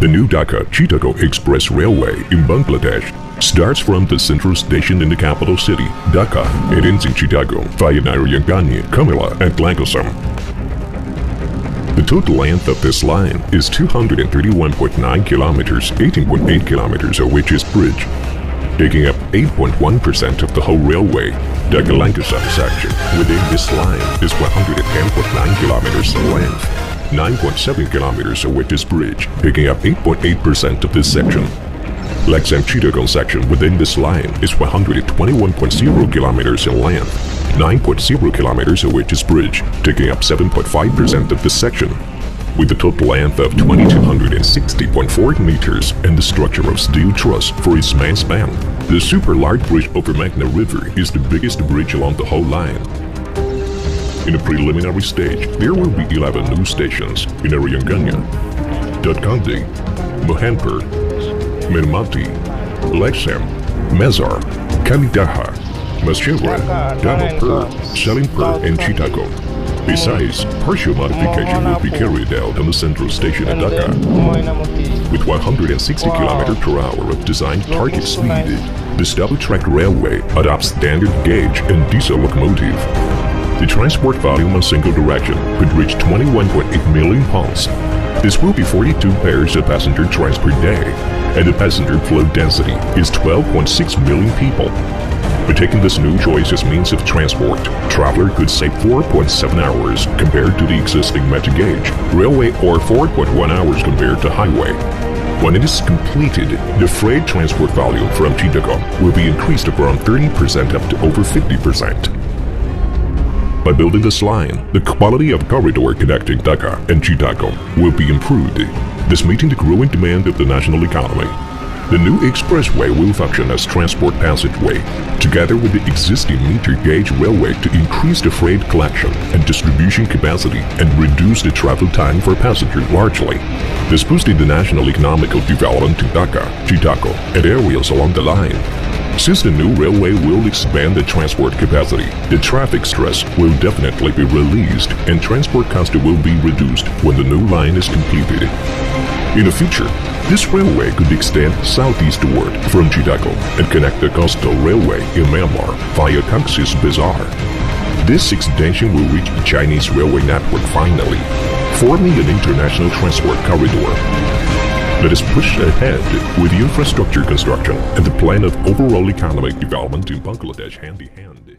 The new Dhaka Chittagong Express Railway in Bangladesh starts from the central station in the capital city, Dhaka. It ends in Chittagong via Narayanganj, Comilla, and Laksam. The total length of this line is 231.9 kilometers, 18.8 kilometers of which is bridge, taking up 8.1% of the whole railway. Dhaka Laksam section within this line is 110.9 kilometers in length, 9.7 kilometers of which is bridge, taking up 8.8% of this section. Laksam Chittagong section within this line is 121.0 kilometers in length, 9.0 kilometers of which is bridge, taking up 7.5% of this section. With a total length of 2260.4 meters and the structure of steel truss for its main span, the super large bridge over Meghna River is the biggest bridge along the whole line. In a preliminary stage, there will be 11 new stations in Arianganya, Daudkandi, Mohanpur, Mainamati, Laksam, Mezar, Kalidaha, Maschera, Damalpur, Salimpur, and Chittagong. Besides, partial modification will be carried out on the central station at Dhaka. With 160 km per hour of designed target speed, this double-track railway adopts standard gauge and diesel locomotive. The transport volume on single direction could reach 21.8 million pounds. This will be 42 pairs of passenger trains per day, and the passenger flow density is 12.6 million people. By taking this new choice as means of transport, traveler could save 4.7 hours compared to the existing metric gauge railway or 4.1 hours compared to highway. When it is completed, the freight transport volume from Chittagong will be increased from 30% up to over 50%. By building this line, the quality of corridor connecting Dhaka and Chittagong will be improved, thus meeting the growing demand of the national economy. The new expressway will function as transport passageway, together with the existing meter gauge railway to increase the freight collection and distribution capacity and reduce the travel time for passengers largely. This boosted the national economical development to Dhaka, Chittagong, and areas along the line. Since the new railway will expand the transport capacity, the traffic stress will definitely be released and transport cost will be reduced when the new line is completed. In the future, this railway could extend southeastward from Chittagong and connect the coastal railway in Myanmar via Cox's Bazar. This extension will reach the Chinese railway network finally, forming an international transport corridor. Let us push ahead with infrastructure construction and the plan of overall economic development in Bangladesh hand in hand.